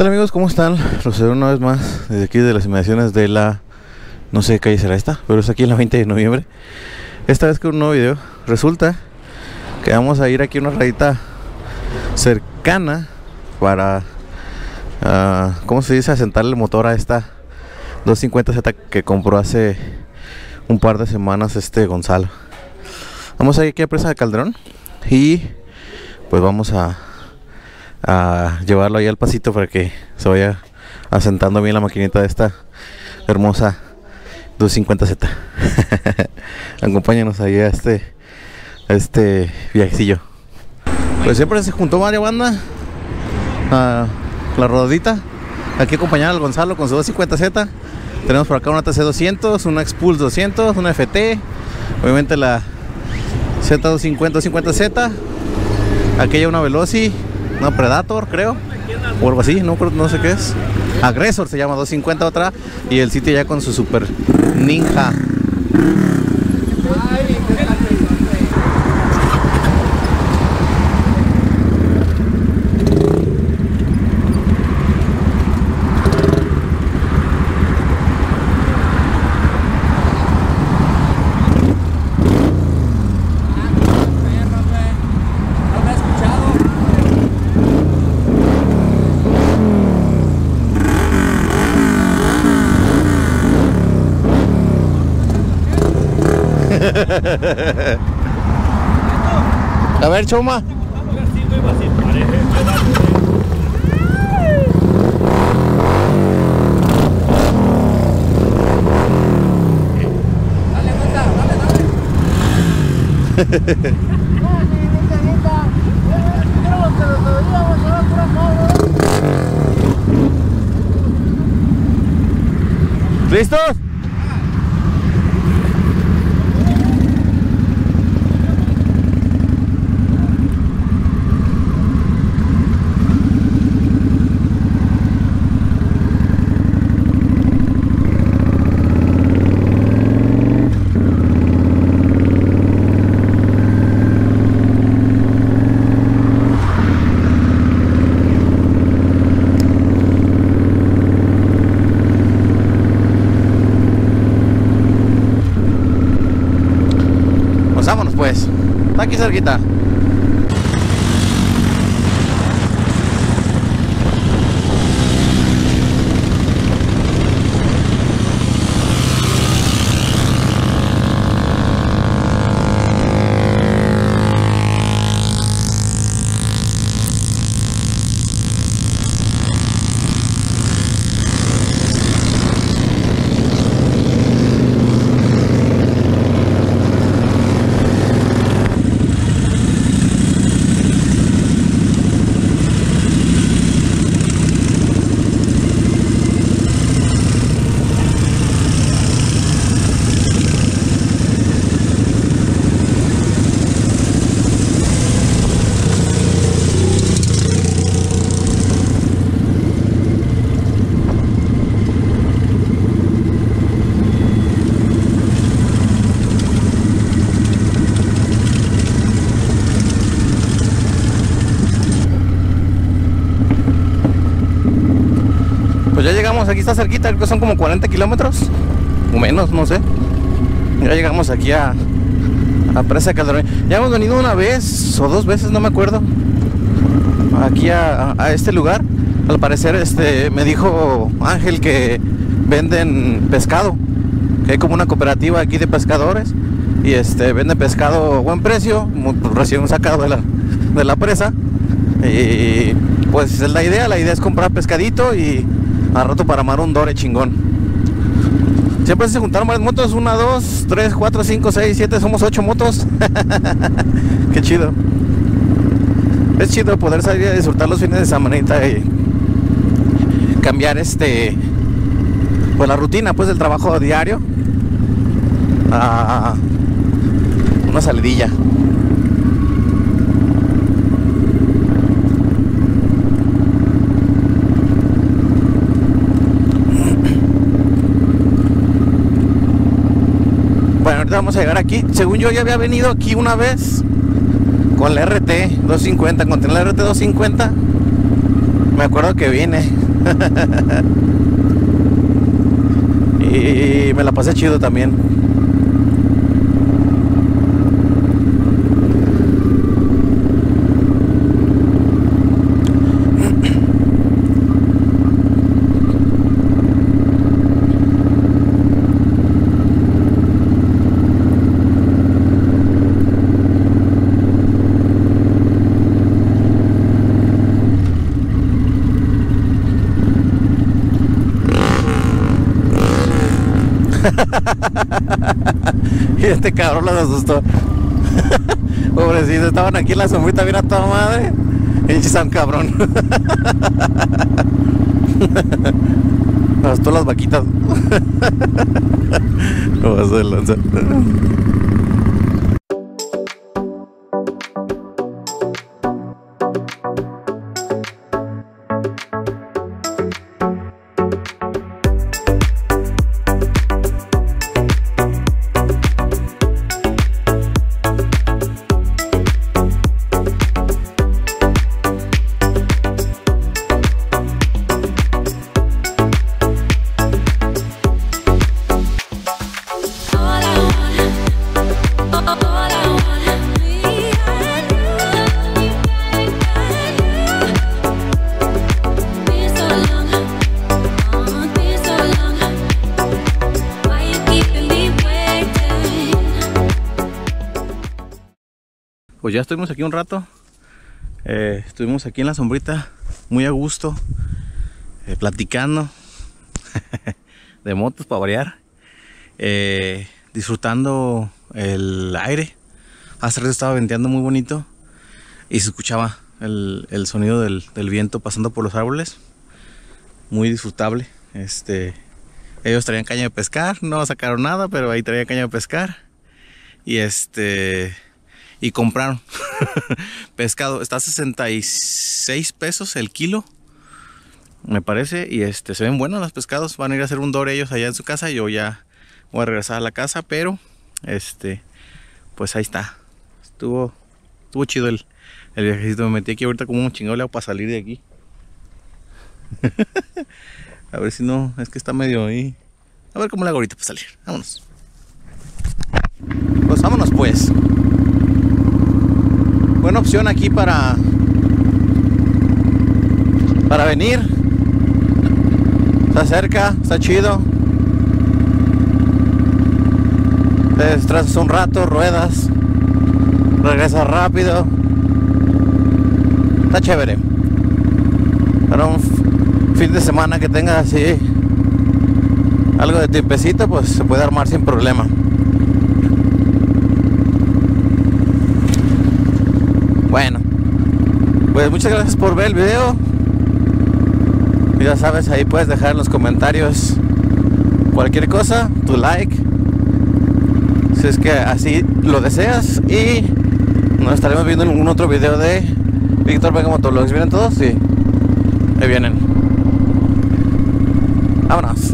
tal amigos? ¿Cómo están? Los saludo una vez más desde aquí de las inmediaciones de la... No sé qué calle será esta, pero es aquí en la 20 de noviembre. Esta vez con un nuevo video. Resulta que vamos a ir aquí a una radita cercana para... ah, ¿Cómo se dice? Asentarle el motor a esta 250Z que compró hace un par de semanas este Gonzalo. Vamos a ir aquí a Presa de Calderón y pues vamos a a llevarlo ahí al pasito para que se vaya asentando bien la maquinita de esta hermosa 250Z. Acompáñanos ahí a este, este viajecillo. Pues siempre se juntó varias banda a la rodadita. Aquí acompañar al Gonzalo con su 250Z. Tenemos por acá una TC200, una Expulse 200, una FT, obviamente la Z250, 250Z. Aquella una Veloci, una Predator, creo. O algo así, no, no sé qué es. Agresor se llama 250 otra. Y el sitio ya con su super ninja. A ver, Choma. ¿Listos? Vámonos pues. Está aquí cerquita. Pues ya llegamos, aquí está cerquita, creo que son como 40 kilómetros. O menos, no sé. Ya llegamos aquí a, a Presa de Calderón. Ya hemos venido una vez o dos veces, no me acuerdo. Aquí a, a este lugar. Al parecer, este, me dijo Ángel que venden pescado. Que hay como una cooperativa aquí de pescadores. Y este, venden pescado a buen precio, muy- recién sacado de la, de la presa. Y pues es la idea, la idea es comprar pescadito y al rato para amar un dore chingón. Siempre se juntaron varias motos, una, dos, tres, cuatro, cinco, seis, siete, somos ocho motos. Qué chido. Es chido poder salir a disfrutar los fines de semanita y cambiar este pues la rutina pues del trabajo diario a una salidilla. Bueno, ahorita vamos a llegar aquí. Según yo ya había venido aquí una vez con la RT 250, con la RT 250. Me acuerdo que vine y me la pasé chido también. y este cabrón los asustó. Pobrecito, estaban aquí en la sombrita, mira toda madre. Y un cabrón. Asustó las vaquitas. Lo vas a lanzar. Pues ya estuvimos aquí un rato. Eh, estuvimos aquí en la sombrita, muy a gusto, eh, platicando de motos para variar, eh, disfrutando el aire. Hace rato estaba venteando muy bonito y se escuchaba el, sonido del, viento pasando por los árboles, muy disfrutable. Este, ellos traían caña de pescar, no sacaron nada, pero ahí traían caña de pescar. Y este y compraron pescado. Está a 66 pesos el kilo, me parece. Y este se ven buenos los pescados. Van a ir a hacer un dore ellos allá en su casa. Yo ya voy a regresar a la casa, pero este, pues ahí está. Estuvo, estuvo chido el, el viajecito. Me metí aquí ahorita como un chingado le hago para salir de aquí. a ver si no, es que está medio ahí. A ver cómo le hago ahorita para salir. Vámonos. Pues vámonos pues buena opción aquí para para venir. Está cerca está chido. Te destrozas un rato ruedas regresas rápido. Está chévere. Para un fin de semana que tengas así algo de tiempecito pues se puede armar sin problema pues muchas gracias por ver el video. Ya sabes, ahí puedes dejar en los comentarios cualquier cosa, tu like, si es que así lo deseas. Y nos estaremos viendo en un otro video de Víctor Vega Motologs. ¿Vienen todos? Sí, ahí vienen. Vámonos.